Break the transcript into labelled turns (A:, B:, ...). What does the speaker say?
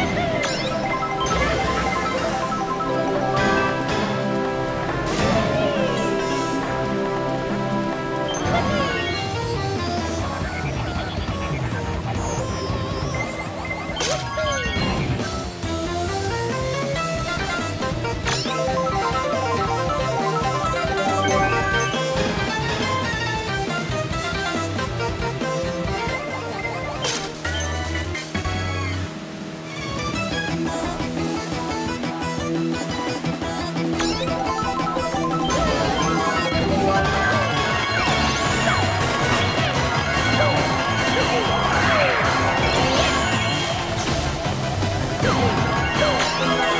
A: Woohoo! Bye.